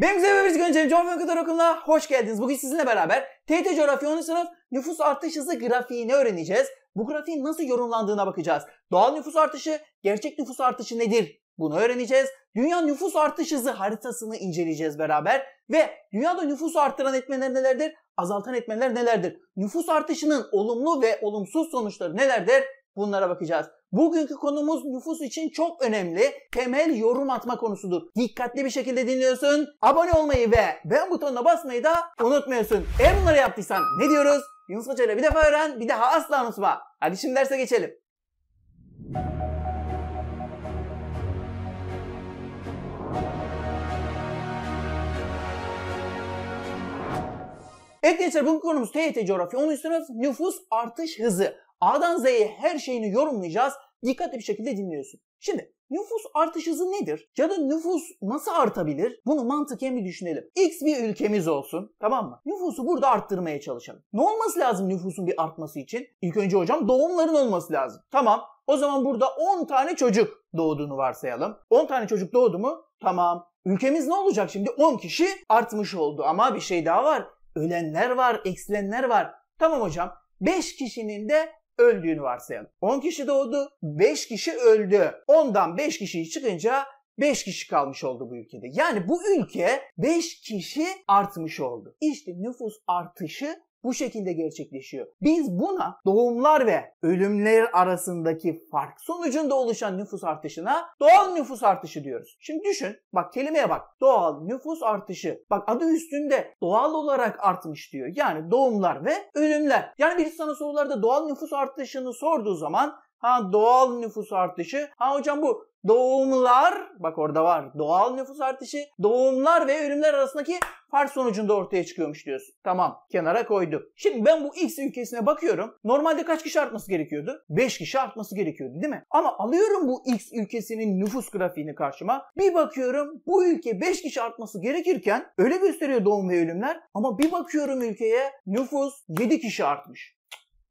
Benim güzel bir Gönce'nin Coğrafya Kadar Okulu'na hoş geldiniz. Bugün sizinle beraber TYT Coğrafya 10. sınıf nüfus artış hızı grafiğini öğreneceğiz. Bu grafiğin nasıl yorumlandığına bakacağız. Doğal nüfus artışı, gerçek nüfus artışı nedir? Bunu öğreneceğiz. Dünya nüfus artış hızı haritasını inceleyeceğiz beraber. Ve dünyada nüfus arttıran etmenler nelerdir? Azaltan etmenler nelerdir? Nüfus artışının olumlu ve olumsuz sonuçları nelerdir? Bunlara bakacağız. Bugünkü konumuz nüfus için çok önemli. Temel yorum atma konusudur. Dikkatli bir şekilde dinliyorsun. Abone olmayı ve beğen butonuna basmayı da unutmuyorsun. Eğer bunları yaptıysan ne diyoruz? Yunus Hoca ile bir defa öğren, bir daha asla unutma. Hadi şimdi derse geçelim. Evet gençler bugün konumuz TYT Coğrafya 10. sınıf nüfus artış hızı. A'dan Z'ye her şeyini yorumlayacağız. Dikkatli bir şekilde dinliyorsun. Şimdi nüfus artış hızı nedir? Ya da nüfus nasıl artabilir? Bunu mantıken bir düşünelim. X bir ülkemiz olsun tamam mı? Nüfusu burada arttırmaya çalışalım. Ne olması lazım nüfusun bir artması için? İlk önce hocam doğumların olması lazım. Tamam o zaman burada 10 tane çocuk doğduğunu varsayalım. 10 tane çocuk doğdu mu? Tamam. Ülkemiz ne olacak şimdi? 10 kişi artmış oldu ama bir şey daha var. Ölenler var, eksilenler var. Tamam hocam. 5 kişinin de öldüğünü varsayalım. 10 kişi doğdu, 5 kişi öldü. Ondan 5 kişi çıkınca 5 kişi kalmış oldu bu ülkede. Yani bu ülke 5 kişi artmış oldu. İşte nüfus artışı bu şekilde gerçekleşiyor. Biz buna doğumlar ve ölümler arasındaki fark sonucunda oluşan nüfus artışına doğal nüfus artışı diyoruz. Şimdi düşün, bak kelimeye bak. Doğal nüfus artışı. Bak adı üstünde doğal olarak artmış diyor. Yani doğumlar ve ölümler. Yani birisi sana sorularda doğal nüfus artışını sorduğu zaman Ha doğal nüfus artışı. Ha hocam bu doğumlar bak orada var doğal nüfus artışı doğumlar ve ölümler arasındaki fark sonucunda ortaya çıkıyormuş diyorsun. Tamam kenara koyduk. Şimdi ben bu X ülkesine bakıyorum. Normalde kaç kişi artması gerekiyordu? 5 kişi artması gerekiyordu değil mi? Ama alıyorum bu X ülkesinin nüfus grafiğini karşıma. Bir bakıyorum bu ülke 5 kişi artması gerekirken öyle gösteriyor doğum ve ölümler. Ama bir bakıyorum ülkeye nüfus 7 kişi artmış.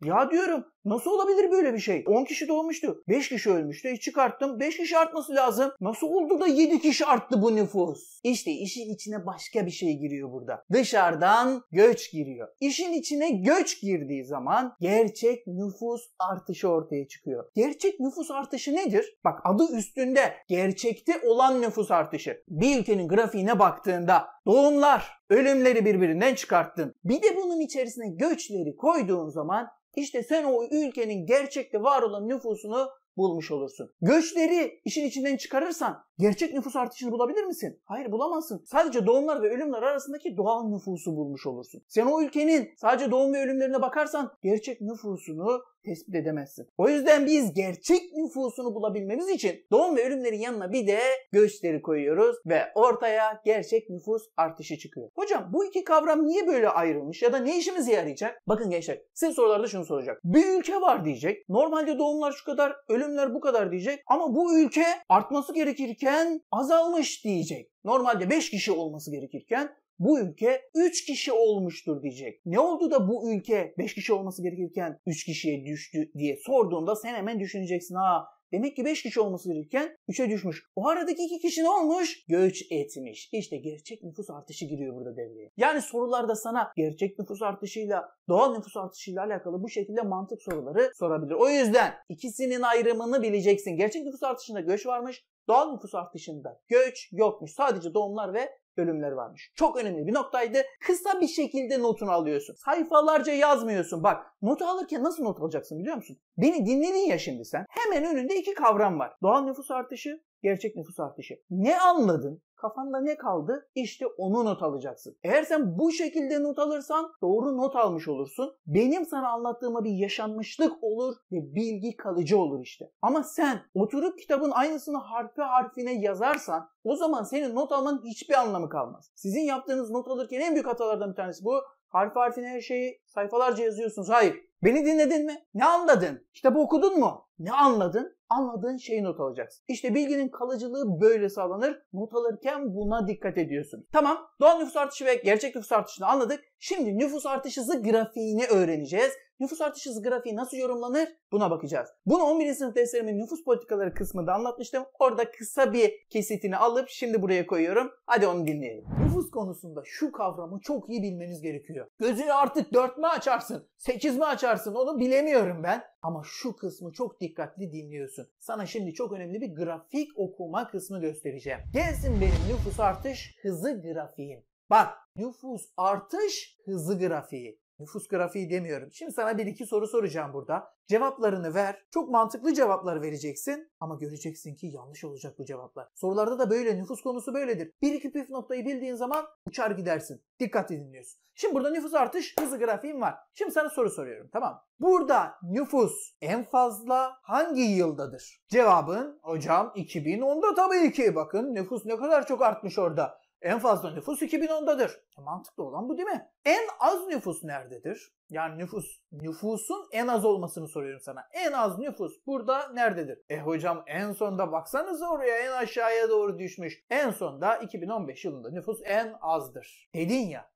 Ya diyorum nasıl olabilir böyle bir şey? 10 kişi doğmuştu. 5 kişi ölmüştü. E çıkarttım. 5 kişi artması lazım. Nasıl oldu da 7 kişi arttı bu nüfus? İşte işin içine başka bir şey giriyor burada. Dışarıdan göç giriyor. İşin içine göç girdiği zaman gerçek nüfus artışı ortaya çıkıyor. Gerçek nüfus artışı nedir? Bak adı üstünde gerçekte olan nüfus artışı. Bir ülkenin grafiğine baktığında doğumlar, ölümleri birbirinden çıkarttın. Bir de bunun içerisine göçleri koyduğun zaman işte sen o ülkenin gerçekte var olan nüfusunu bulmuş olursun. Göçleri işin içinden çıkarırsan gerçek nüfus artışını bulabilir misin? Hayır bulamazsın. Sadece doğumlar ve ölümler arasındaki doğal nüfusu bulmuş olursun. Sen o ülkenin sadece doğum ve ölümlerine bakarsan gerçek nüfusunu tespit edemezsin. O yüzden biz gerçek nüfusunu bulabilmemiz için doğum ve ölümlerin yanına bir de göçleri koyuyoruz ve ortaya gerçek nüfus artışı çıkıyor. Hocam bu iki kavram niye böyle ayrılmış ya da ne işimize yarayacak? Bakın gençler size sorularda şunu soracak. Bir ülke var diyecek. Normalde doğumlar şu kadar, ölümler bu kadar diyecek. Ama bu ülke artması gerekirken azalmış diyecek. Normalde 5 kişi olması gerekirken bu ülke 3 kişi olmuştur diyecek. Ne oldu da bu ülke 5 kişi olması gerekirken 3 kişiye düştü diye sorduğunda sen hemen düşüneceksin. Ha Demek ki 5 kişi olması gerekirken 3'e düşmüş. O aradaki 2 kişi ne olmuş? Göç etmiş. İşte gerçek nüfus artışı giriyor burada devreye. Yani sorularda sana gerçek nüfus artışıyla doğal nüfus artışıyla alakalı bu şekilde mantık soruları sorabilir. O yüzden ikisinin ayrımını bileceksin. Gerçek nüfus artışında göç varmış. Doğal nüfus artışında göç yokmuş. Sadece doğumlar ve ölümler varmış. Çok önemli bir noktaydı. Kısa bir şekilde notunu alıyorsun. Sayfalarca yazmıyorsun. Bak notu alırken nasıl not alacaksın biliyor musun? Beni dinledin ya şimdi sen. Hemen önünde iki kavram var. Doğal nüfus artışı, gerçek nüfus artışı. Ne anladın? Kafanda ne kaldı? İşte onu not alacaksın. Eğer sen bu şekilde not alırsan doğru not almış olursun. Benim sana anlattığıma bir yaşanmışlık olur ve bilgi kalıcı olur işte. Ama sen oturup kitabın aynısını harfi harfine yazarsan o zaman senin not almanın hiçbir anlamı kalmaz. Sizin yaptığınız not alırken en büyük hatalardan bir tanesi bu. Harfi harfine her şeyi sayfalarca yazıyorsunuz. Hayır. Beni dinledin mi? Ne anladın? Kitabı okudun mu? Ne anladın? Anladığın şeyi not alacaksın. İşte bilginin kalıcılığı böyle sağlanır. Not alırken buna dikkat ediyorsun. Tamam doğal nüfus artışı ve gerçek nüfus artışını anladık. Şimdi nüfus artış hızı grafiğini öğreneceğiz. Nüfus artış hızı grafiği nasıl yorumlanır? Buna bakacağız. Bunu 11. sınıf derslerimin nüfus politikaları kısmında anlatmıştım. Orada kısa bir kesitini alıp şimdi buraya koyuyorum. Hadi onu dinleyelim. Nüfus konusunda şu kavramı çok iyi bilmeniz gerekiyor. Gözünü artık 4 mü açarsın, 8 mi açarsın onu bilemiyorum ben. Ama şu kısmı çok dikkatli dinliyorsun. Sana şimdi çok önemli bir grafik okuma kısmı göstereceğim. Gelsin benim nüfus artış hızı grafiğim. Bak nüfus artış hızı grafiği. Nüfus grafiği demiyorum. Şimdi sana bir iki soru soracağım burada. Cevaplarını ver. Çok mantıklı cevaplar vereceksin ama göreceksin ki yanlış olacak bu cevaplar. Sorularda da böyle nüfus konusu böyledir. Bir iki püf noktayı bildiğin zaman uçar gidersin. Dikkatli dinliyorsun. Şimdi burada nüfus artış hızı grafiğim var. Şimdi sana soru soruyorum tamam Burada nüfus en fazla hangi yıldadır? Cevabın hocam 2010'da tabii ki. Bakın nüfus ne kadar çok artmış orada. En fazla nüfus 2010'dadır. E mantıklı olan bu değil mi? En az nüfus nerededir? Yani nüfus, nüfusun en az olmasını soruyorum sana. En az nüfus burada nerededir? E hocam en sonda baksanıza oraya en aşağıya doğru düşmüş. En sonda 2015 yılında nüfus en azdır. Dedin ya.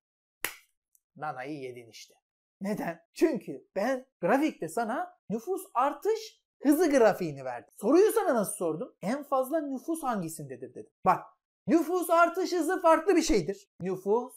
Nanayı yedin işte. Neden? Çünkü ben grafikte sana nüfus artış hızı grafiğini verdim. Soruyu sana nasıl sordum? En fazla nüfus hangisindedir dedim. Bak Nüfus artış hızı farklı bir şeydir. Nüfus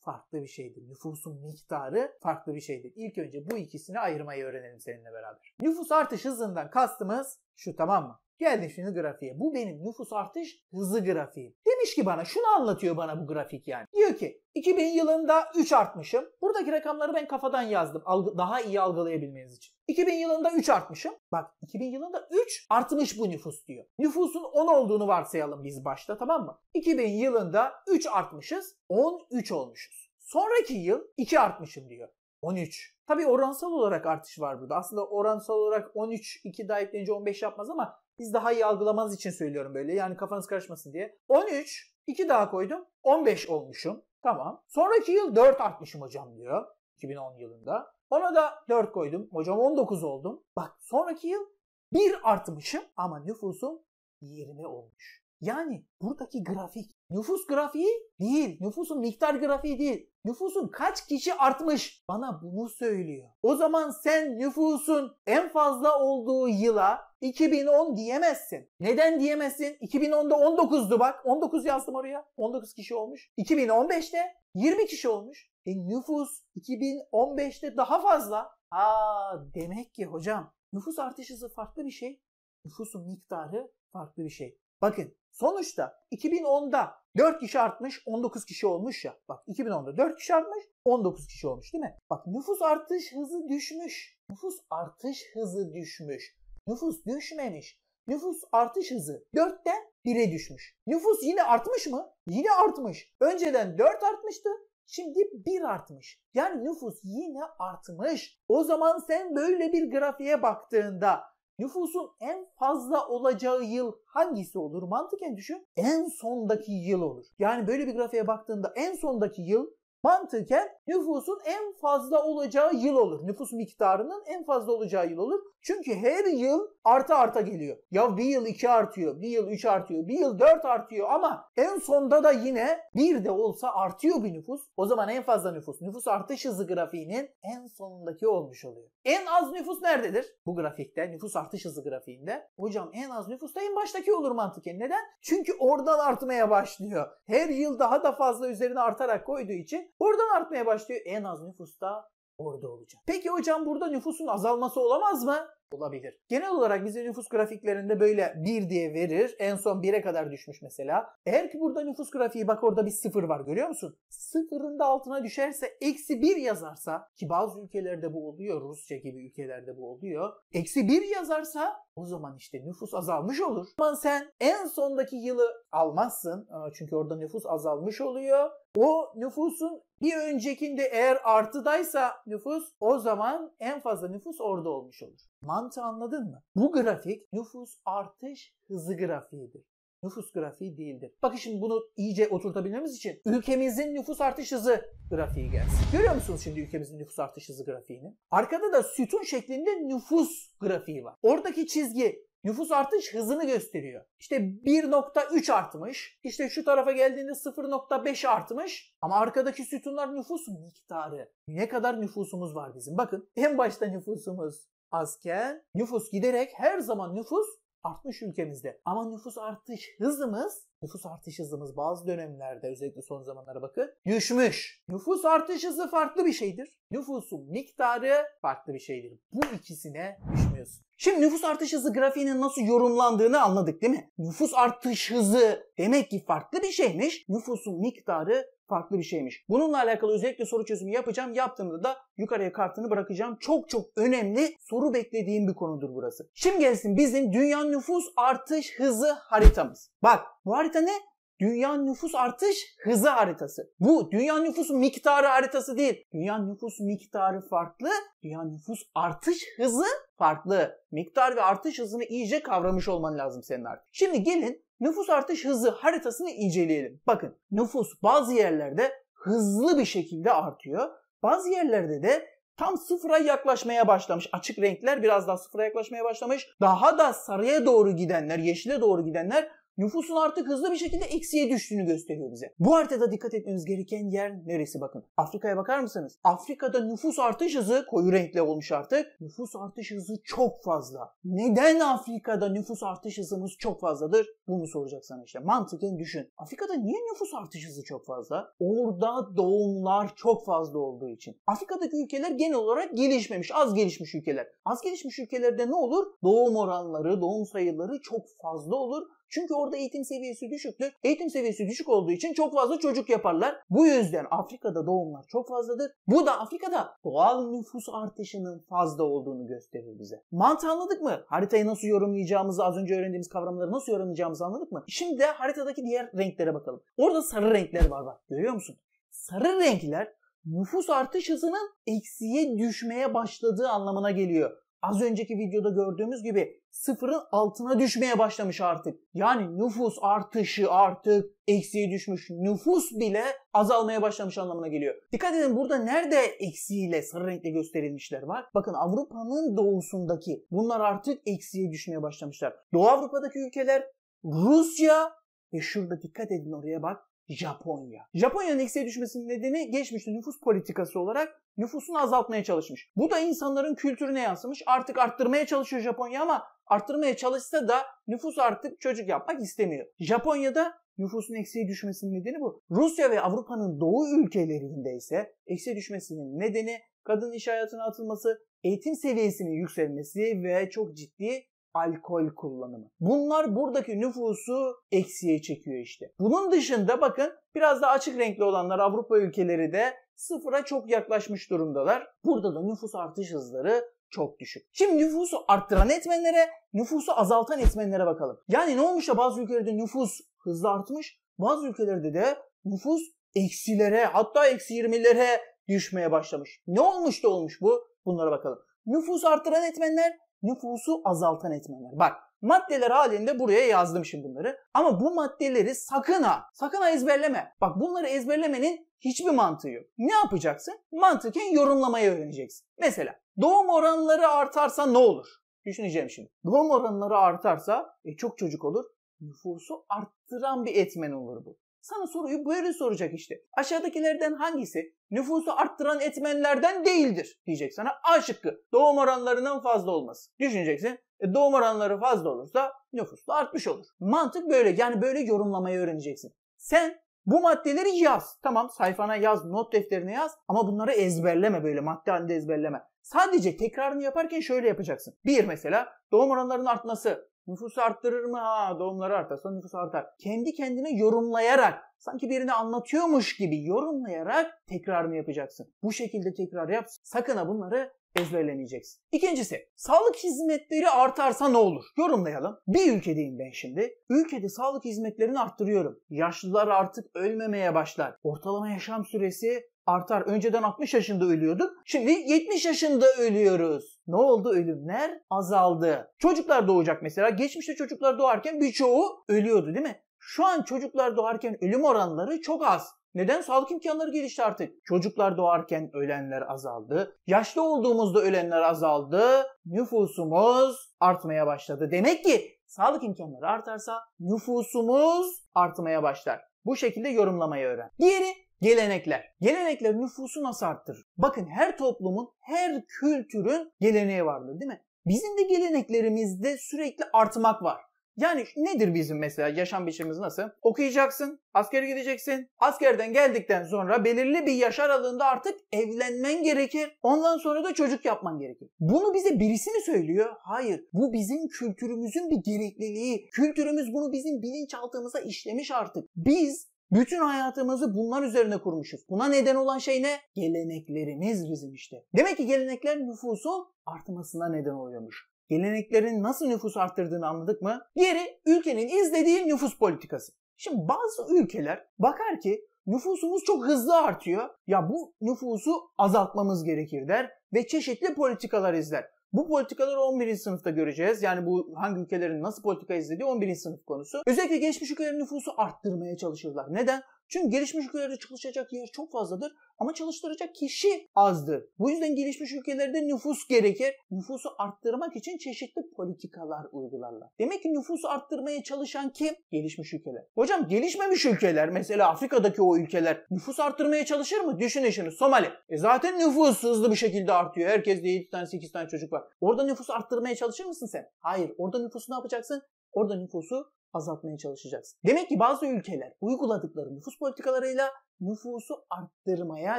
farklı bir şeydir. Nüfusun miktarı farklı bir şeydir. İlk önce bu ikisini ayırmayı öğrenelim seninle beraber. Nüfus artış hızından kastımız şu tamam mı? Geldim şimdi grafiğe. Bu benim nüfus artış hızı grafiğim. Demiş ki bana şunu anlatıyor bana bu grafik yani. Diyor ki 2000 yılında 3 artmışım. Buradaki rakamları ben kafadan yazdım daha iyi algılayabilmeniz için. 2000 yılında 3 artmışım. Bak 2000 yılında 3 artmış bu nüfus diyor. Nüfusun 10 olduğunu varsayalım biz başta tamam mı? 2000 yılında 3 artmışız 13 olmuşuz. Sonraki yıl 2 artmışım diyor. 13. Tabii oransal olarak artış var burada. Aslında oransal olarak 13, 2 daha ekleyince 15 yapmaz ama biz daha iyi algılamanız için söylüyorum böyle. Yani kafanız karışmasın diye. 13, 2 daha koydum. 15 olmuşum. Tamam. Sonraki yıl 4 artmışım hocam diyor. 2010 yılında. Ona da 4 koydum. Hocam 19 oldum. Bak sonraki yıl 1 artmışım ama nüfusum 20 olmuş. Yani buradaki grafik nüfus grafiği değil. Nüfusun miktar grafiği değil. Nüfusun kaç kişi artmış bana bunu söylüyor. O zaman sen nüfusun en fazla olduğu yıla 2010 diyemezsin. Neden diyemezsin? 2010'da 19'du bak. 19 yazdım oraya. 19 kişi olmuş. 2015'te 20 kişi olmuş. E nüfus 2015'te daha fazla. Aa demek ki hocam nüfus artış hızı farklı bir şey. Nüfusun miktarı farklı bir şey. Bakın sonuçta 2010'da 4 kişi artmış 19 kişi olmuş ya. Bak 2010'da 4 kişi artmış 19 kişi olmuş değil mi? Bak nüfus artış hızı düşmüş. Nüfus artış hızı düşmüş. Nüfus düşmemiş. Nüfus artış hızı 4'ten 1'e düşmüş. Nüfus yine artmış mı? Yine artmış. Önceden 4 artmıştı. Şimdi 1 artmış. Yani nüfus yine artmış. O zaman sen böyle bir grafiğe baktığında nüfusun en fazla olacağı yıl hangisi olur? Mantıken düşün. En sondaki yıl olur. Yani böyle bir grafiğe baktığında en sondaki yıl mantıken nüfusun en fazla olacağı yıl olur. Nüfus miktarının en fazla olacağı yıl olur. Çünkü her yıl arta arta geliyor. Ya bir yıl 2 artıyor, bir yıl 3 artıyor, bir yıl 4 artıyor ama en sonda da yine bir de olsa artıyor bir nüfus. O zaman en fazla nüfus, nüfus artış hızı grafiğinin en sonundaki olmuş oluyor. En az nüfus nerededir? Bu grafikte, nüfus artış hızı grafiğinde. Hocam en az nüfus da en baştaki olur mantıken. Neden? Çünkü oradan artmaya başlıyor. Her yıl daha da fazla üzerine artarak koyduğu için oradan artmaya başlıyor. En az nüfus da orada olacak. Peki hocam burada nüfusun azalması olamaz mı? Olabilir. Genel olarak bize nüfus grafiklerinde böyle 1 diye verir. En son 1'e kadar düşmüş mesela. Eğer ki burada nüfus grafiği bak orada bir sıfır var görüyor musun? Sıfırın da altına düşerse eksi 1 yazarsa ki bazı ülkelerde bu oluyor. Rusya gibi ülkelerde bu oluyor. Eksi 1 yazarsa o zaman işte nüfus azalmış olur. Ama sen en sondaki yılı almazsın. Çünkü orada nüfus azalmış oluyor. O nüfusun bir öncekinde eğer artıdaysa nüfus o zaman en fazla nüfus orada olmuş olur. Mantığı anladın mı? Bu grafik nüfus artış hızı grafiğidir. Nüfus grafiği değildir. Bakın şimdi bunu iyice oturtabilmemiz için ülkemizin nüfus artış hızı grafiği gelsin. Görüyor musunuz şimdi ülkemizin nüfus artış hızı grafiğini? Arkada da sütun şeklinde nüfus grafiği var. Oradaki çizgi nüfus artış hızını gösteriyor. İşte 1.3 artmış. İşte şu tarafa geldiğinde 0.5 artmış. Ama arkadaki sütunlar nüfus miktarı. Ne kadar nüfusumuz var bizim? Bakın en başta nüfusumuz azken nüfus giderek her zaman nüfus artmış ülkemizde. Ama nüfus artış hızımız, nüfus artış hızımız bazı dönemlerde özellikle son zamanlara bakın düşmüş. Nüfus artış hızı farklı bir şeydir. Nüfusun miktarı farklı bir şeydir. Bu ikisine düşmüyorsun. Şimdi nüfus artış hızı grafiğinin nasıl yorumlandığını anladık değil mi? Nüfus artış hızı demek ki farklı bir şeymiş. Nüfusun miktarı farklı bir şeymiş. Bununla alakalı özellikle soru çözümü yapacağım. Yaptığımda da yukarıya kartını bırakacağım. Çok çok önemli soru beklediğim bir konudur burası. Şimdi gelsin bizim dünya nüfus artış hızı haritamız. Bak bu harita ne? Dünya nüfus artış hızı haritası. Bu dünya nüfus miktarı haritası değil. Dünya nüfus miktarı farklı, dünya nüfus artış hızı farklı. Miktar ve artış hızını iyice kavramış olman lazım senin artık. Şimdi gelin nüfus artış hızı haritasını inceleyelim. Bakın nüfus bazı yerlerde hızlı bir şekilde artıyor. Bazı yerlerde de tam sıfıra yaklaşmaya başlamış. Açık renkler biraz daha sıfıra yaklaşmaya başlamış. Daha da sarıya doğru gidenler, yeşile doğru gidenler nüfusun artık hızlı bir şekilde eksiye düştüğünü gösteriyor bize. Bu haritada dikkat etmemiz gereken yer neresi bakın. Afrika'ya bakar mısınız? Afrika'da nüfus artış hızı koyu renkli olmuş artık. Nüfus artış hızı çok fazla. Neden Afrika'da nüfus artış hızımız çok fazladır? Bunu soracak sana işte. Mantıken düşün. Afrika'da niye nüfus artış hızı çok fazla? Orada doğumlar çok fazla olduğu için. Afrika'daki ülkeler genel olarak gelişmemiş, az gelişmiş ülkeler. Az gelişmiş ülkelerde ne olur? Doğum oranları, doğum sayıları çok fazla olur çünkü orada eğitim seviyesi düşüktür. Eğitim seviyesi düşük olduğu için çok fazla çocuk yaparlar. Bu yüzden Afrika'da doğumlar çok fazladır. Bu da Afrika'da doğal nüfus artışının fazla olduğunu gösterir bize. Mantığı anladık mı? Haritayı nasıl yorumlayacağımızı, az önce öğrendiğimiz kavramları nasıl yorumlayacağımızı anladık mı? Şimdi de haritadaki diğer renklere bakalım. Orada sarı renkler var bak. Görüyor musun? Sarı renkler nüfus artış hızının eksiye düşmeye başladığı anlamına geliyor az önceki videoda gördüğümüz gibi sıfırın altına düşmeye başlamış artık. Yani nüfus artışı artık eksiye düşmüş. Nüfus bile azalmaya başlamış anlamına geliyor. Dikkat edin burada nerede eksiyle sarı renkle gösterilmişler var. Bakın Avrupa'nın doğusundaki bunlar artık eksiye düşmeye başlamışlar. Doğu Avrupa'daki ülkeler Rusya ve şurada dikkat edin oraya bak Japonya. Japonya'nın eksiye düşmesinin nedeni geçmişte nüfus politikası olarak nüfusunu azaltmaya çalışmış. Bu da insanların kültürüne yansımış. Artık arttırmaya çalışıyor Japonya ama arttırmaya çalışsa da nüfus artık çocuk yapmak istemiyor. Japonya'da nüfusun eksiye düşmesinin nedeni bu. Rusya ve Avrupa'nın doğu ülkelerinde ise eksiye düşmesinin nedeni kadın iş hayatına atılması, eğitim seviyesinin yükselmesi ve çok ciddi alkol kullanımı. Bunlar buradaki nüfusu eksiye çekiyor işte. Bunun dışında bakın biraz daha açık renkli olanlar Avrupa ülkeleri de sıfıra çok yaklaşmış durumdalar. Burada da nüfus artış hızları çok düşük. Şimdi nüfusu arttıran etmenlere, nüfusu azaltan etmenlere bakalım. Yani ne olmuş da bazı ülkelerde nüfus hızlı artmış, bazı ülkelerde de nüfus eksilere hatta eksi 20'lere düşmeye başlamış. Ne olmuş da olmuş bu? Bunlara bakalım. Nüfus arttıran etmenler nüfusu azaltan etmenler. Bak maddeler halinde buraya yazdım şimdi bunları. Ama bu maddeleri sakın ha, sakın ha ezberleme. Bak bunları ezberlemenin hiçbir mantığı yok. Ne yapacaksın? Mantıken yorumlamayı öğreneceksin. Mesela doğum oranları artarsa ne olur? Düşüneceğim şimdi. Doğum oranları artarsa e, çok çocuk olur. Nüfusu arttıran bir etmen olur bu. Sana soruyu böyle soracak işte. Aşağıdakilerden hangisi nüfusu arttıran etmenlerden değildir diyecek sana. A şıkkı doğum oranlarının fazla olması. Düşüneceksin. E, doğum oranları fazla olursa nüfus da artmış olur. Mantık böyle yani böyle yorumlamayı öğreneceksin. Sen bu maddeleri yaz. Tamam sayfana yaz, not defterine yaz ama bunları ezberleme böyle madde halinde ezberleme. Sadece tekrarını yaparken şöyle yapacaksın. Bir mesela doğum oranlarının artması. Nüfusu arttırır mı? Ha doğumları artarsa nüfus artar. Kendi kendine yorumlayarak sanki birini anlatıyormuş gibi yorumlayarak tekrarını yapacaksın. Bu şekilde tekrar yap. Sakın ha bunları ezberlemeyeceksin. İkincisi, sağlık hizmetleri artarsa ne olur? Yorumlayalım. Bir ülkedeyim ben şimdi. Ülkede sağlık hizmetlerini arttırıyorum. Yaşlılar artık ölmemeye başlar. Ortalama yaşam süresi artar. Önceden 60 yaşında ölüyorduk. Şimdi 70 yaşında ölüyoruz. Ne oldu? Ölümler azaldı. Çocuklar doğacak mesela. Geçmişte çocuklar doğarken birçoğu ölüyordu değil mi? Şu an çocuklar doğarken ölüm oranları çok az. Neden? Sağlık imkanları gelişti artık. Çocuklar doğarken ölenler azaldı. Yaşlı olduğumuzda ölenler azaldı. Nüfusumuz artmaya başladı. Demek ki sağlık imkanları artarsa nüfusumuz artmaya başlar. Bu şekilde yorumlamayı öğren. Diğeri Gelenekler. Gelenekler nüfusu nasıl arttırır? Bakın her toplumun, her kültürün geleneği vardır değil mi? Bizim de geleneklerimizde sürekli artmak var. Yani nedir bizim mesela yaşam biçimimiz nasıl? Okuyacaksın, askere gideceksin. Askerden geldikten sonra belirli bir yaş aralığında artık evlenmen gerekir. Ondan sonra da çocuk yapman gerekir. Bunu bize birisi mi söylüyor? Hayır. Bu bizim kültürümüzün bir gerekliliği. Kültürümüz bunu bizim bilinçaltımıza işlemiş artık. Biz bütün hayatımızı bunlar üzerine kurmuşuz. Buna neden olan şey ne? Geleneklerimiz bizim işte. Demek ki gelenekler nüfusun artmasına neden oluyormuş. Geleneklerin nasıl nüfus arttırdığını anladık mı? Diğeri ülkenin izlediği nüfus politikası. Şimdi bazı ülkeler bakar ki nüfusumuz çok hızlı artıyor. Ya bu nüfusu azaltmamız gerekir der ve çeşitli politikalar izler. Bu politikaları 11. sınıfta göreceğiz. Yani bu hangi ülkelerin nasıl politika izlediği 11. sınıf konusu. Özellikle geçmiş ülkelerin nüfusu arttırmaya çalışırlar. Neden? Çünkü gelişmiş ülkelerde çalışacak yer çok fazladır ama çalıştıracak kişi azdır. Bu yüzden gelişmiş ülkelerde nüfus gerekir. Nüfusu arttırmak için çeşitli politikalar uygularlar. Demek ki nüfusu arttırmaya çalışan kim? Gelişmiş ülkeler. Hocam gelişmemiş ülkeler mesela Afrika'daki o ülkeler nüfus arttırmaya çalışır mı? Düşünün şimdi Somali. E zaten nüfus hızlı bir şekilde artıyor. Herkes de 7 tane 8 tane çocuk var. Orada nüfusu arttırmaya çalışır mısın sen? Hayır. Orada nüfusu ne yapacaksın? Orada nüfusu azaltmaya çalışacaksın. Demek ki bazı ülkeler uyguladıkları nüfus politikalarıyla nüfusu arttırmaya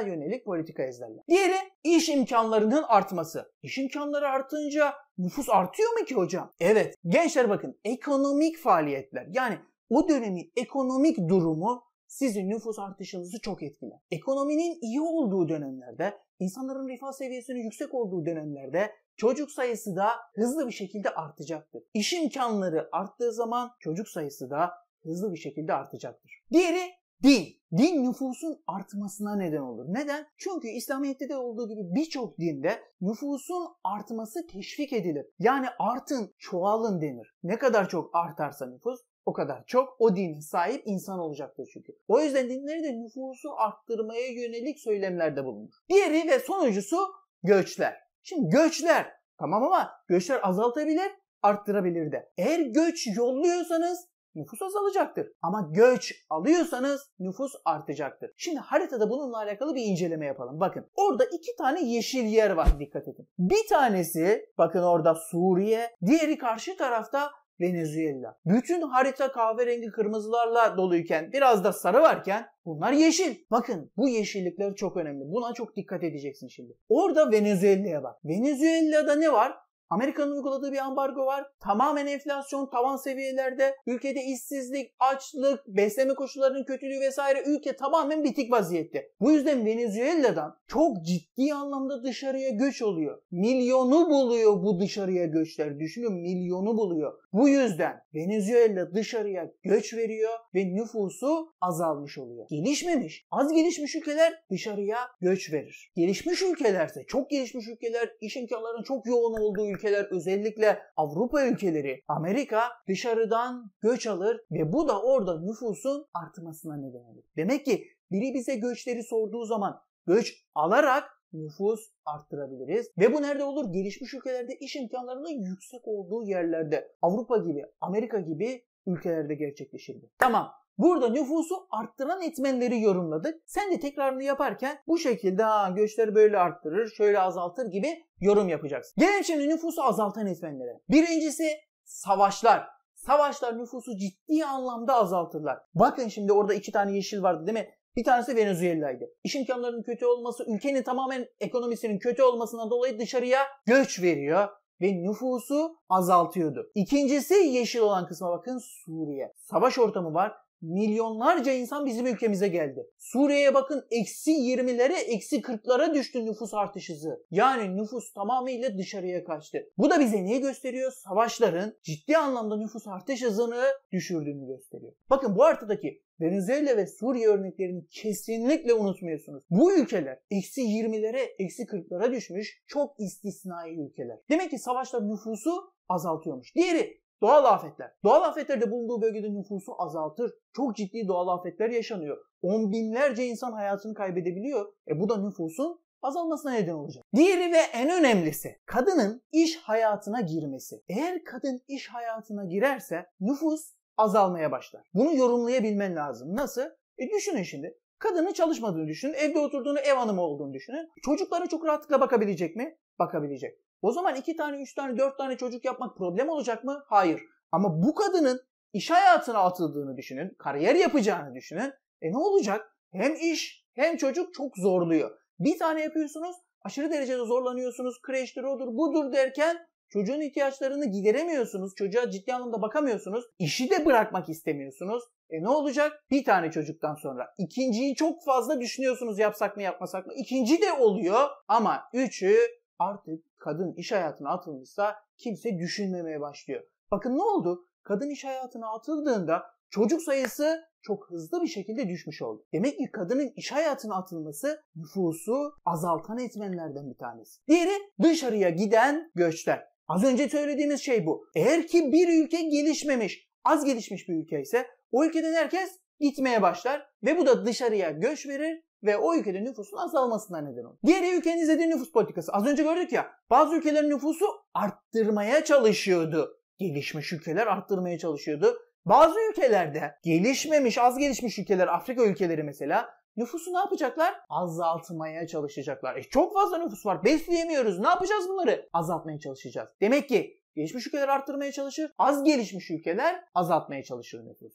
yönelik politika izlerler. Diğeri iş imkanlarının artması. İş imkanları artınca nüfus artıyor mu ki hocam? Evet. Gençler bakın ekonomik faaliyetler yani o dönemin ekonomik durumu sizin nüfus artışınızı çok etkiler. Ekonominin iyi olduğu dönemlerde, insanların refah seviyesinin yüksek olduğu dönemlerde çocuk sayısı da hızlı bir şekilde artacaktır. İş imkanları arttığı zaman çocuk sayısı da hızlı bir şekilde artacaktır. Diğeri din. Din nüfusun artmasına neden olur. Neden? Çünkü İslamiyet'te de olduğu gibi birçok dinde nüfusun artması teşvik edilir. Yani artın, çoğalın denir. Ne kadar çok artarsa nüfus o kadar çok o dine sahip insan olacaktır çünkü. O yüzden dinleri de nüfusu arttırmaya yönelik söylemlerde bulunur. Diğeri ve sonuncusu göçler. Şimdi göçler tamam ama göçler azaltabilir, arttırabilir de. Eğer göç yolluyorsanız nüfus azalacaktır. Ama göç alıyorsanız nüfus artacaktır. Şimdi haritada bununla alakalı bir inceleme yapalım. Bakın orada iki tane yeşil yer var dikkat edin. Bir tanesi bakın orada Suriye, diğeri karşı tarafta Venezuela. Bütün harita kahverengi kırmızılarla doluyken biraz da sarı varken bunlar yeşil. Bakın bu yeşillikler çok önemli. Buna çok dikkat edeceksin şimdi. Orada Venezuela'ya bak. Venezuela'da ne var? Amerika'nın uyguladığı bir ambargo var. Tamamen enflasyon tavan seviyelerde. Ülkede işsizlik, açlık, besleme koşullarının kötülüğü vesaire ülke tamamen bitik vaziyette. Bu yüzden Venezuela'dan çok ciddi anlamda dışarıya göç oluyor. Milyonu buluyor bu dışarıya göçler. Düşünün milyonu buluyor. Bu yüzden Venezuela dışarıya göç veriyor ve nüfusu azalmış oluyor. Gelişmemiş, az gelişmiş ülkeler dışarıya göç verir. Gelişmiş ülkelerse, çok gelişmiş ülkeler iş imkanlarının çok yoğun olduğu ülkeler özellikle Avrupa ülkeleri, Amerika dışarıdan göç alır ve bu da orada nüfusun artmasına neden olur. Demek ki biri bize göçleri sorduğu zaman göç alarak nüfus arttırabiliriz. Ve bu nerede olur? Gelişmiş ülkelerde iş imkanlarının yüksek olduğu yerlerde. Avrupa gibi, Amerika gibi ülkelerde gerçekleşir. Tamam. Burada nüfusu arttıran etmenleri yorumladık. Sen de tekrarını yaparken bu şekilde ha göçleri böyle arttırır, şöyle azaltır gibi yorum yapacaksın. Gelelim şimdi nüfusu azaltan etmenlere. Birincisi savaşlar. Savaşlar nüfusu ciddi anlamda azaltırlar. Bakın şimdi orada iki tane yeşil vardı değil mi? Bir tanesi Venezuela'ydı. İş imkanlarının kötü olması, ülkenin tamamen ekonomisinin kötü olmasından dolayı dışarıya göç veriyor ve nüfusu azaltıyordu. İkincisi yeşil olan kısma bakın Suriye. Savaş ortamı var milyonlarca insan bizim ülkemize geldi. Suriye'ye bakın eksi 20'lere eksi 40'lara düştü nüfus artış hızı. Yani nüfus tamamıyla dışarıya kaçtı. Bu da bize neyi gösteriyor? Savaşların ciddi anlamda nüfus artış hızını düşürdüğünü gösteriyor. Bakın bu haritadaki Venezuela ve Suriye örneklerini kesinlikle unutmuyorsunuz. Bu ülkeler eksi 20'lere, eksi 40'lara düşmüş çok istisnai ülkeler. Demek ki savaşlar nüfusu azaltıyormuş. Diğeri Doğal afetler. Doğal afetlerde bulunduğu bölgede nüfusu azaltır. Çok ciddi doğal afetler yaşanıyor. On binlerce insan hayatını kaybedebiliyor. E bu da nüfusun azalmasına neden olacak. Diğeri ve en önemlisi kadının iş hayatına girmesi. Eğer kadın iş hayatına girerse nüfus azalmaya başlar. Bunu yorumlayabilmen lazım. Nasıl? E düşünün şimdi. Kadının çalışmadığını düşünün, evde oturduğunu, ev hanımı olduğunu düşünün. Çocuklara çok rahatlıkla bakabilecek mi? Bakabilecek. O zaman iki tane, üç tane, dört tane çocuk yapmak problem olacak mı? Hayır. Ama bu kadının iş hayatına atıldığını düşünün, kariyer yapacağını düşünün. E ne olacak? Hem iş hem çocuk çok zorluyor. Bir tane yapıyorsunuz, aşırı derecede zorlanıyorsunuz, kreştir odur budur derken çocuğun ihtiyaçlarını gideremiyorsunuz, çocuğa ciddi anlamda bakamıyorsunuz, işi de bırakmak istemiyorsunuz. E ne olacak? Bir tane çocuktan sonra ikinciyi çok fazla düşünüyorsunuz yapsak mı yapmasak mı? İkinci de oluyor ama üçü artık kadın iş hayatına atılmışsa kimse düşünmemeye başlıyor. Bakın ne oldu? Kadın iş hayatına atıldığında çocuk sayısı çok hızlı bir şekilde düşmüş oldu. Demek ki kadının iş hayatına atılması nüfusu azaltan etmenlerden bir tanesi. Diğeri dışarıya giden göçler. Az önce söylediğimiz şey bu. Eğer ki bir ülke gelişmemiş, az gelişmiş bir ülke ise o ülkeden herkes gitmeye başlar ve bu da dışarıya göç verir ve o ülkede nüfusun azalmasına neden olur. Diğer ülkenin izlediği nüfus politikası. Az önce gördük ya bazı ülkelerin nüfusu arttırmaya çalışıyordu. Gelişmiş ülkeler arttırmaya çalışıyordu. Bazı ülkelerde gelişmemiş, az gelişmiş ülkeler, Afrika ülkeleri mesela nüfusu ne yapacaklar? Azaltmaya çalışacaklar. E çok fazla nüfus var. Besleyemiyoruz. Ne yapacağız bunları? Azaltmaya çalışacağız. Demek ki gelişmiş ülkeler arttırmaya çalışır. Az gelişmiş ülkeler azaltmaya çalışır nüfus.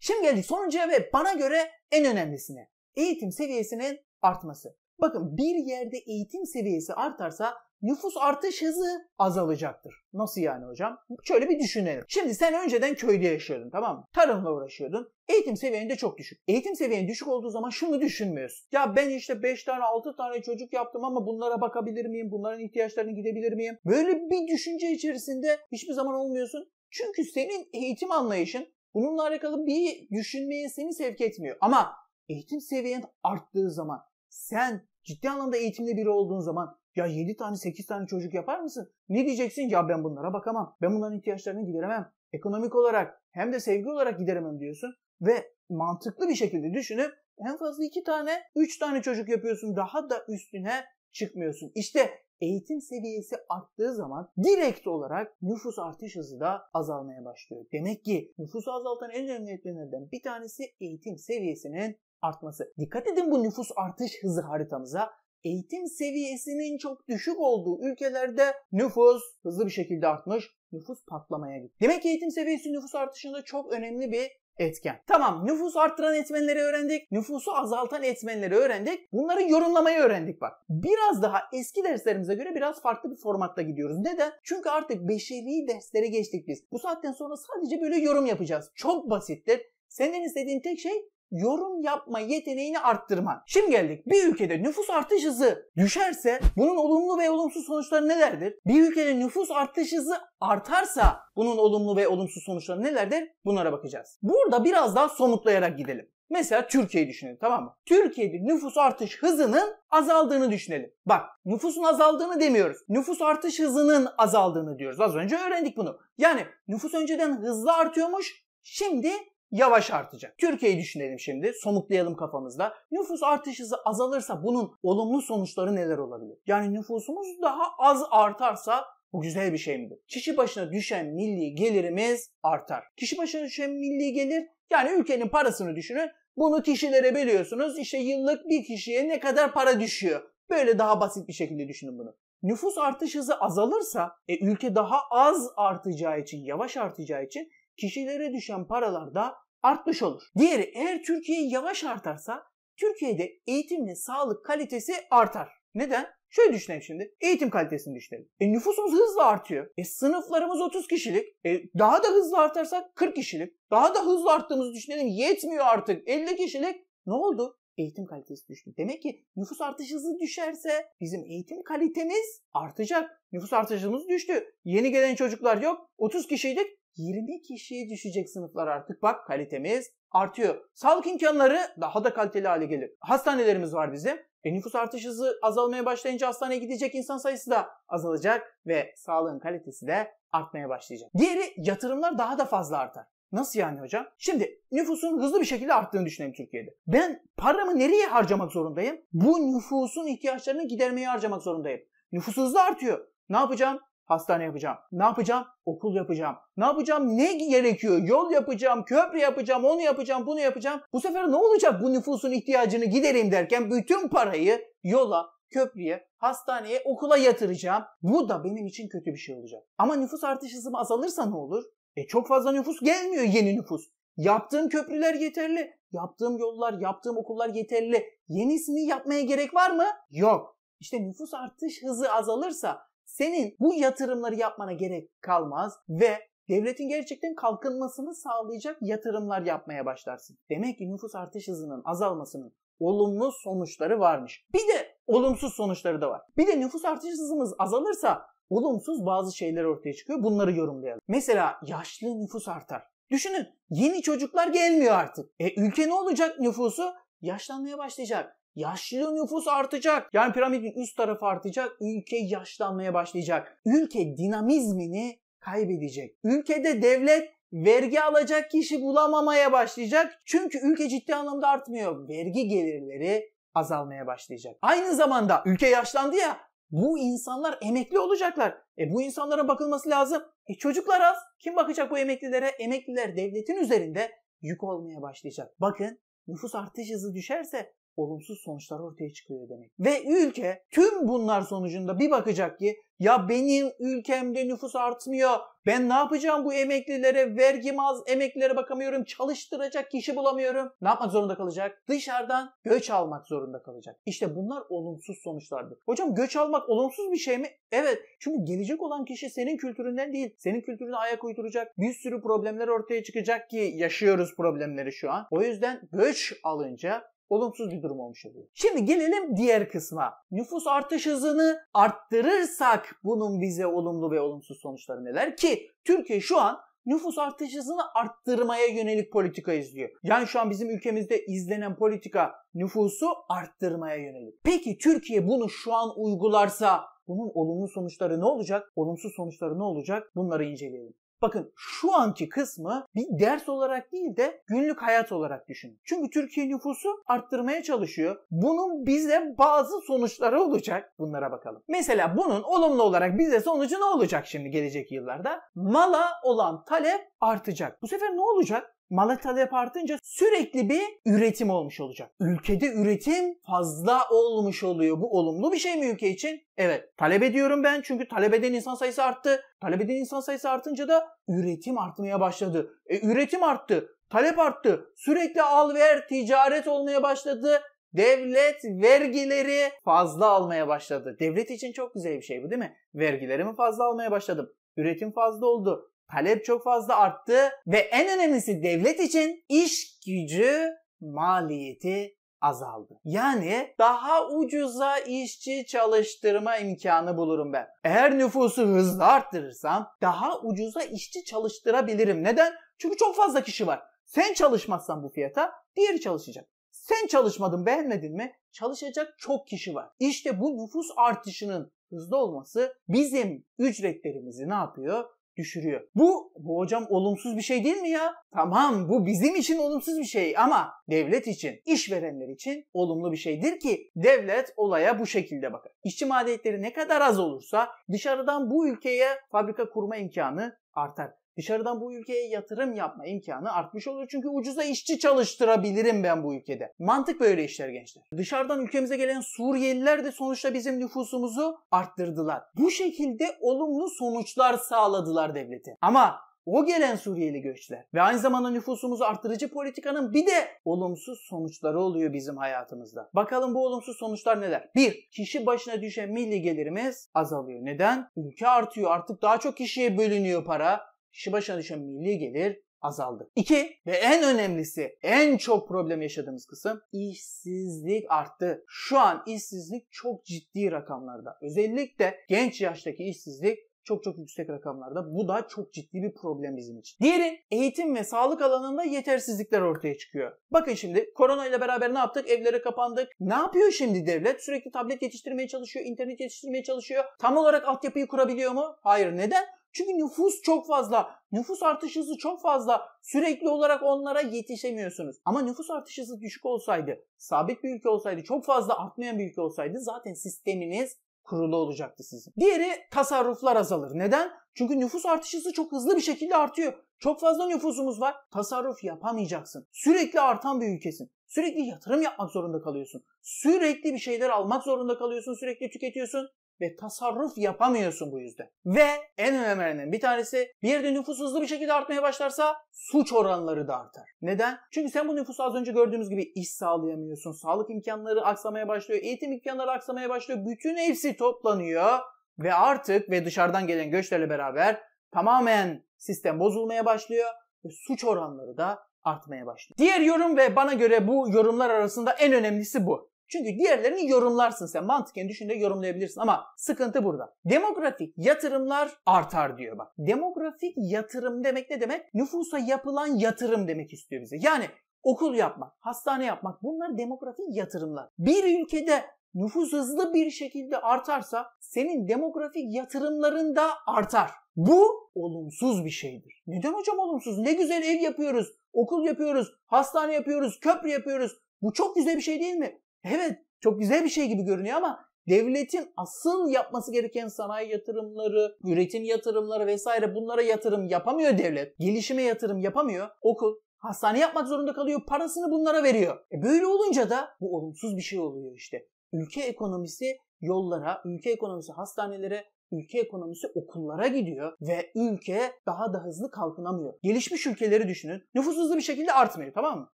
Şimdi geldik sonuncuya ve bana göre en önemlisine. Eğitim seviyesinin artması. Bakın bir yerde eğitim seviyesi artarsa nüfus artış hızı azalacaktır. Nasıl yani hocam? Şöyle bir düşünelim. Şimdi sen önceden köyde yaşıyordun tamam mı? Tarımla uğraşıyordun. Eğitim seviyen de çok düşük. Eğitim seviyen düşük olduğu zaman şunu düşünmüyorsun. Ya ben işte 5 tane 6 tane çocuk yaptım ama bunlara bakabilir miyim? Bunların ihtiyaçlarını gidebilir miyim? Böyle bir düşünce içerisinde hiçbir zaman olmuyorsun. Çünkü senin eğitim anlayışın bununla alakalı bir düşünmeye seni sevk etmiyor. Ama eğitim seviyen arttığı zaman sen ciddi anlamda eğitimli biri olduğun zaman ya 7 tane 8 tane çocuk yapar mısın? Ne diyeceksin? Ya ben bunlara bakamam. Ben bunların ihtiyaçlarını gideremem. Ekonomik olarak hem de sevgi olarak gideremem diyorsun. Ve mantıklı bir şekilde düşünüp en fazla 2 tane 3 tane çocuk yapıyorsun. Daha da üstüne çıkmıyorsun. İşte eğitim seviyesi arttığı zaman direkt olarak nüfus artış hızı da azalmaya başlıyor. Demek ki nüfusu azaltan en önemli etmenlerden bir tanesi eğitim seviyesinin artması. Dikkat edin bu nüfus artış hızı haritamıza. Eğitim seviyesinin çok düşük olduğu ülkelerde nüfus hızlı bir şekilde artmış, nüfus patlamaya gitti. Demek ki eğitim seviyesi nüfus artışında çok önemli bir etken. Tamam nüfus arttıran etmenleri öğrendik. Nüfusu azaltan etmenleri öğrendik. Bunları yorumlamayı öğrendik bak. Biraz daha eski derslerimize göre biraz farklı bir formatta gidiyoruz. Neden? Çünkü artık beşeri derslere geçtik biz. Bu saatten sonra sadece böyle yorum yapacağız. Çok basittir. Senden istediğim tek şey yorum yapma yeteneğini arttırman. Şimdi geldik. Bir ülkede nüfus artış hızı düşerse bunun olumlu ve olumsuz sonuçları nelerdir? Bir ülkede nüfus artış hızı artarsa bunun olumlu ve olumsuz sonuçları nelerdir? Bunlara bakacağız. Burada biraz daha somutlayarak gidelim. Mesela Türkiye'yi düşünelim tamam mı? Türkiye'de nüfus artış hızının azaldığını düşünelim. Bak nüfusun azaldığını demiyoruz. Nüfus artış hızının azaldığını diyoruz. Az önce öğrendik bunu. Yani nüfus önceden hızlı artıyormuş. Şimdi yavaş artacak. Türkiye'yi düşünelim şimdi, somutlayalım kafamızda. Nüfus artış hızı azalırsa bunun olumlu sonuçları neler olabilir? Yani nüfusumuz daha az artarsa bu güzel bir şey midir? Kişi başına düşen milli gelirimiz artar. Kişi başına düşen milli gelir yani ülkenin parasını düşünün. Bunu kişilere bölüyorsunuz. İşte yıllık bir kişiye ne kadar para düşüyor. Böyle daha basit bir şekilde düşünün bunu. Nüfus artış hızı azalırsa e, ülke daha az artacağı için, yavaş artacağı için kişilere düşen paralar da artmış olur. Diğeri eğer Türkiye yavaş artarsa Türkiye'de eğitimle sağlık kalitesi artar. Neden? Şöyle düşünelim şimdi. Eğitim kalitesini düşünelim. E nüfusumuz hızla artıyor. E sınıflarımız 30 kişilik. E daha da hızlı artarsak 40 kişilik. Daha da hızlı arttığımızı düşünelim. Yetmiyor artık. 50 kişilik. Ne oldu? Eğitim kalitesi düştü. Demek ki nüfus artış hızı düşerse bizim eğitim kalitemiz artacak. Nüfus artış hızımız düştü. Yeni gelen çocuklar yok. 30 kişiydik. 20 kişiye düşecek sınıflar artık. Bak kalitemiz artıyor. Sağlık imkanları daha da kaliteli hale gelir. Hastanelerimiz var bizim. E nüfus artış hızı azalmaya başlayınca hastaneye gidecek insan sayısı da azalacak ve sağlığın kalitesi de artmaya başlayacak. Diğeri yatırımlar daha da fazla artar. Nasıl yani hocam? Şimdi nüfusun hızlı bir şekilde arttığını düşünelim Türkiye'de. Ben paramı nereye harcamak zorundayım? Bu nüfusun ihtiyaçlarını gidermeye harcamak zorundayım. Nüfus hızlı artıyor. Ne yapacağım? Hastane yapacağım. Ne yapacağım? Okul yapacağım. Ne yapacağım? Ne gerekiyor? Yol yapacağım, köprü yapacağım, onu yapacağım, bunu yapacağım. Bu sefer ne olacak bu nüfusun ihtiyacını gidereyim derken bütün parayı yola, köprüye, hastaneye, okula yatıracağım. Bu da benim için kötü bir şey olacak. Ama nüfus artış hızım azalırsa ne olur? E çok fazla nüfus gelmiyor yeni nüfus. Yaptığım köprüler yeterli. Yaptığım yollar, yaptığım okullar yeterli. Yenisini yapmaya gerek var mı? Yok. İşte nüfus artış hızı azalırsa senin bu yatırımları yapmana gerek kalmaz ve devletin gerçekten kalkınmasını sağlayacak yatırımlar yapmaya başlarsın. Demek ki nüfus artış hızının azalmasının olumlu sonuçları varmış. Bir de olumsuz sonuçları da var. Bir de nüfus artış hızımız azalırsa olumsuz bazı şeyler ortaya çıkıyor. Bunları yorumlayalım. Mesela yaşlı nüfus artar. Düşünün yeni çocuklar gelmiyor artık. E ülke ne olacak nüfusu? Yaşlanmaya başlayacak. Yaşlı nüfus artacak. Yani piramidin üst tarafı artacak. Ülke yaşlanmaya başlayacak. Ülke dinamizmini kaybedecek. Ülkede devlet vergi alacak kişi bulamamaya başlayacak. Çünkü ülke ciddi anlamda artmıyor. Vergi gelirleri azalmaya başlayacak. Aynı zamanda ülke yaşlandı ya bu insanlar emekli olacaklar. E bu insanlara bakılması lazım. E çocuklar az. Kim bakacak bu emeklilere? Emekliler devletin üzerinde yük olmaya başlayacak. Bakın nüfus artış hızı düşerse olumsuz sonuçlar ortaya çıkıyor demek. Ve ülke tüm bunlar sonucunda bir bakacak ki ya benim ülkemde nüfus artmıyor. Ben ne yapacağım bu emeklilere? Vergim az, emeklilere bakamıyorum. Çalıştıracak kişi bulamıyorum. Ne yapmak zorunda kalacak? Dışarıdan göç almak zorunda kalacak. İşte bunlar olumsuz sonuçlardır. Hocam göç almak olumsuz bir şey mi? Evet. Çünkü gelecek olan kişi senin kültüründen değil. Senin kültürüne ayak uyduracak. Bir sürü problemler ortaya çıkacak ki yaşıyoruz problemleri şu an. O yüzden göç alınca olumsuz bir durum olmuş oluyor. Şimdi gelelim diğer kısma. Nüfus artış hızını arttırırsak bunun bize olumlu ve olumsuz sonuçları neler? Ki Türkiye şu an nüfus artış hızını arttırmaya yönelik politika izliyor. Yani şu an bizim ülkemizde izlenen politika nüfusu arttırmaya yönelik. Peki Türkiye bunu şu an uygularsa bunun olumlu sonuçları ne olacak? Olumsuz sonuçları ne olacak? Bunları inceleyelim. Bakın şu anki kısmı bir ders olarak değil de günlük hayat olarak düşünün. Çünkü Türkiye nüfusu arttırmaya çalışıyor. Bunun bize bazı sonuçları olacak. Bunlara bakalım. Mesela bunun olumlu olarak bize sonucu ne olacak şimdi gelecek yıllarda? Mala olan talep artacak. Bu sefer ne olacak? Mala talep artınca sürekli bir üretim olmuş olacak. Ülkede üretim fazla olmuş oluyor. Bu olumlu bir şey mi ülke için? Evet. Talep ediyorum ben çünkü talep eden insan sayısı arttı. Talep eden insan sayısı artınca da üretim artmaya başladı. E, üretim arttı. Talep arttı. Sürekli al ver ticaret olmaya başladı. Devlet vergileri fazla almaya başladı. Devlet için çok güzel bir şey bu değil mi? Vergilerimi fazla almaya başladım. Üretim fazla oldu. Talep çok fazla arttı ve en önemlisi devlet için iş gücü maliyeti azaldı. Yani daha ucuza işçi çalıştırma imkanı bulurum ben. Eğer nüfusu hızlı arttırırsam daha ucuza işçi çalıştırabilirim. Neden? Çünkü çok fazla kişi var. Sen çalışmazsan bu fiyata diğeri çalışacak. Sen çalışmadın beğenmedin mi? Çalışacak çok kişi var. İşte bu nüfus artışının hızlı olması bizim ücretlerimizi ne yapıyor? Düşürüyor. Bu, bu hocam olumsuz bir şey değil mi ya? Tamam bu bizim için olumsuz bir şey ama devlet için, işverenler için olumlu bir şeydir ki devlet olaya bu şekilde bakar. İşçi maliyetleri ne kadar az olursa dışarıdan bu ülkeye fabrika kurma imkanı artar. Dışarıdan bu ülkeye yatırım yapma imkanı artmış olur. Çünkü ucuza işçi çalıştırabilirim ben bu ülkede. Mantık böyle işler gençler. Dışarıdan ülkemize gelen Suriyeliler de sonuçta bizim nüfusumuzu arttırdılar. Bu şekilde olumlu sonuçlar sağladılar devleti. Ama o gelen Suriyeli göçler ve aynı zamanda nüfusumuzu arttırıcı politikanın bir de olumsuz sonuçları oluyor bizim hayatımızda. Bakalım bu olumsuz sonuçlar neler? Bir, kişi başına düşen milli gelirimiz azalıyor. Neden? Ülke artıyor. Artık daha çok kişiye bölünüyor para kişi başına düşen milli gelir azaldı. İki ve en önemlisi en çok problem yaşadığımız kısım işsizlik arttı. Şu an işsizlik çok ciddi rakamlarda. Özellikle genç yaştaki işsizlik çok çok yüksek rakamlarda. Bu da çok ciddi bir problem bizim için. Diğeri eğitim ve sağlık alanında yetersizlikler ortaya çıkıyor. Bakın şimdi korona ile beraber ne yaptık? Evlere kapandık. Ne yapıyor şimdi devlet? Sürekli tablet yetiştirmeye çalışıyor, internet yetiştirmeye çalışıyor. Tam olarak altyapıyı kurabiliyor mu? Hayır. Neden? Çünkü nüfus çok fazla. Nüfus artış hızı çok fazla. Sürekli olarak onlara yetişemiyorsunuz. Ama nüfus artış hızı düşük olsaydı, sabit bir ülke olsaydı, çok fazla artmayan bir ülke olsaydı zaten sisteminiz kurulu olacaktı sizin. Diğeri tasarruflar azalır. Neden? Çünkü nüfus artış hızı çok hızlı bir şekilde artıyor. Çok fazla nüfusumuz var. Tasarruf yapamayacaksın. Sürekli artan bir ülkesin. Sürekli yatırım yapmak zorunda kalıyorsun. Sürekli bir şeyler almak zorunda kalıyorsun. Sürekli tüketiyorsun ve tasarruf yapamıyorsun bu yüzden. Ve en önemlilerinden bir tanesi bir yerde nüfus hızlı bir şekilde artmaya başlarsa suç oranları da artar. Neden? Çünkü sen bu nüfusu az önce gördüğümüz gibi iş sağlayamıyorsun. Sağlık imkanları aksamaya başlıyor. Eğitim imkanları aksamaya başlıyor. Bütün hepsi toplanıyor ve artık ve dışarıdan gelen göçlerle beraber tamamen sistem bozulmaya başlıyor ve suç oranları da artmaya başlıyor. Diğer yorum ve bana göre bu yorumlar arasında en önemlisi bu. Çünkü diğerlerini yorumlarsın sen. Mantıken düşünde yorumlayabilirsin ama sıkıntı burada. Demografik yatırımlar artar diyor bak. Demografik yatırım demek ne demek? Nüfusa yapılan yatırım demek istiyor bize. Yani okul yapmak, hastane yapmak bunlar demografik yatırımlar. Bir ülkede nüfus hızlı bir şekilde artarsa senin demografik yatırımların da artar. Bu olumsuz bir şeydir. Neden hocam olumsuz? Ne güzel ev yapıyoruz, okul yapıyoruz, hastane yapıyoruz, köprü yapıyoruz. Bu çok güzel bir şey değil mi? Evet çok güzel bir şey gibi görünüyor ama devletin asıl yapması gereken sanayi yatırımları, üretim yatırımları vesaire bunlara yatırım yapamıyor devlet. Gelişime yatırım yapamıyor. Okul, hastane yapmak zorunda kalıyor. Parasını bunlara veriyor. E böyle olunca da bu olumsuz bir şey oluyor işte. Ülke ekonomisi yollara, ülke ekonomisi hastanelere, ülke ekonomisi okullara gidiyor ve ülke daha da hızlı kalkınamıyor. Gelişmiş ülkeleri düşünün. Nüfus hızlı bir şekilde artmıyor tamam mı?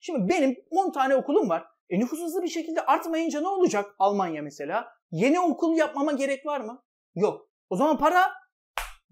Şimdi benim 10 tane okulum var. E nüfus hızlı bir şekilde artmayınca ne olacak Almanya mesela? Yeni okul yapmama gerek var mı? Yok. O zaman para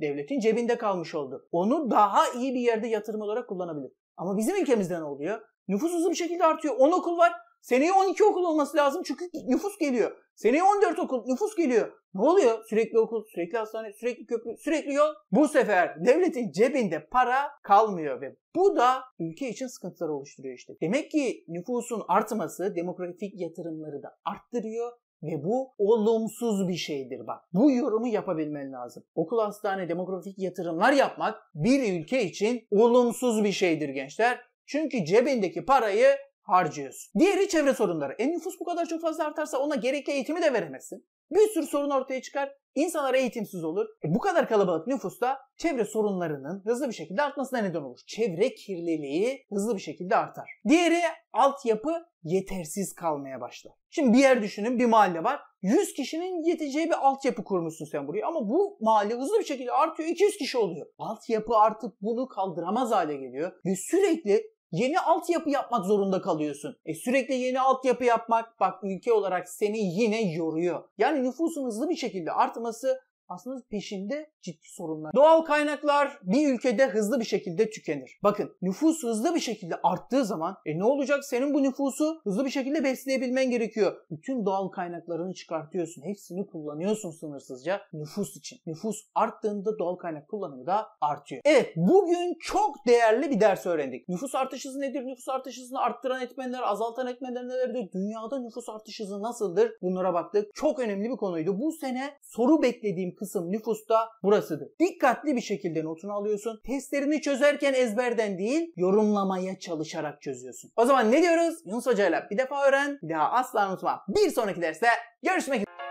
devletin cebinde kalmış oldu. Onu daha iyi bir yerde yatırım olarak kullanabilir. Ama bizim ülkemizde ne oluyor? Nüfus hızlı bir şekilde artıyor. 10 okul var. Seneye 12 okul olması lazım çünkü nüfus geliyor. Seneye 14 okul nüfus geliyor. Ne oluyor? Sürekli okul, sürekli hastane, sürekli köprü, sürekli yol. Bu sefer devletin cebinde para kalmıyor ve bu da ülke için sıkıntılar oluşturuyor işte. Demek ki nüfusun artması demografik yatırımları da arttırıyor ve bu olumsuz bir şeydir bak. Bu yorumu yapabilmen lazım. Okul, hastane, demografik yatırımlar yapmak bir ülke için olumsuz bir şeydir gençler. Çünkü cebindeki parayı harcıyorsun. Diğeri çevre sorunları. E nüfus bu kadar çok fazla artarsa ona gerekli eğitimi de veremezsin. Bir sürü sorun ortaya çıkar. İnsanlar eğitimsiz olur. E bu kadar kalabalık nüfusta çevre sorunlarının hızlı bir şekilde artmasına neden olur. Çevre kirliliği hızlı bir şekilde artar. Diğeri altyapı yetersiz kalmaya başlar. Şimdi bir yer düşünün bir mahalle var. 100 kişinin yeteceği bir altyapı kurmuşsun sen buraya ama bu mahalle hızlı bir şekilde artıyor 200 kişi oluyor. Altyapı artık bunu kaldıramaz hale geliyor ve sürekli yeni altyapı yapmak zorunda kalıyorsun. E sürekli yeni altyapı yapmak bak ülke olarak seni yine yoruyor. Yani nüfusun hızlı bir şekilde artması aslında peşinde ciddi sorunlar. Doğal kaynaklar bir ülkede hızlı bir şekilde tükenir. Bakın nüfus hızlı bir şekilde arttığı zaman e ne olacak? Senin bu nüfusu hızlı bir şekilde besleyebilmen gerekiyor. Bütün doğal kaynaklarını çıkartıyorsun. Hepsini kullanıyorsun sınırsızca nüfus için. Nüfus arttığında doğal kaynak kullanımı da artıyor. Evet bugün çok değerli bir ders öğrendik. Nüfus artış hızı nedir? Nüfus artış hızını arttıran etmenler, azaltan etmenler nelerdir? Dünyada nüfus artış hızı nasıldır? Bunlara baktık. Çok önemli bir konuydu. Bu sene soru beklediğim kısım nüfusta burasıdır. Dikkatli bir şekilde notunu alıyorsun. Testlerini çözerken ezberden değil yorumlamaya çalışarak çözüyorsun. O zaman ne diyoruz? Yunus Hoca ile bir defa öğren, bir daha asla unutma. Bir sonraki derste görüşmek üzere.